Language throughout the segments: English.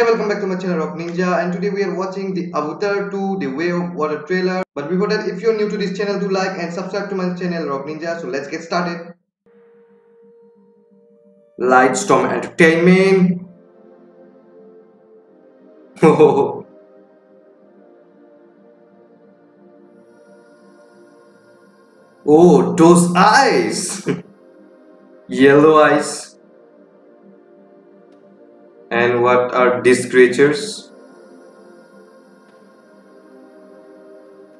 Hey, welcome back to my channel Rogue Ninja and today we are watching the Avatar 2 The Way of Water trailer. But before that, if you're new to this channel, do like and subscribe to my channel Rogue Ninja. So let's get started. Lightstorm Entertainment. Oh. Oh, those eyes! Yellow eyes. And what are these creatures?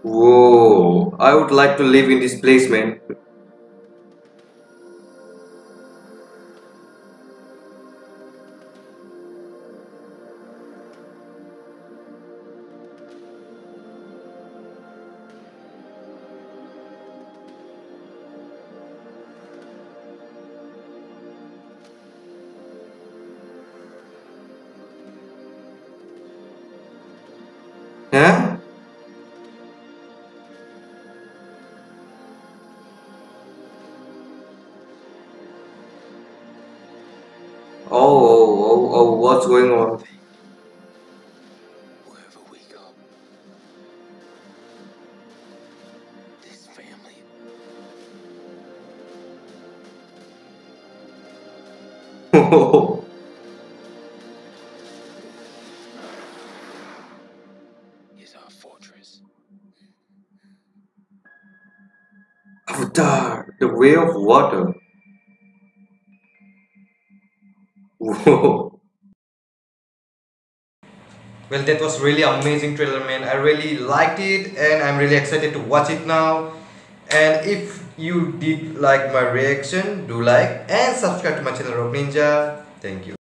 Whoa, I would like to live in this place, man. Huh? Oh, oh, oh, oh, what's going on? Wherever fortress. Avatar, the way of water. Whoa. Well, that was really amazing trailer, man. I really liked it, and I'm really excited to watch it now. And if you did like my reaction, do like and subscribe to my channel Rogue Ninja. Thank you.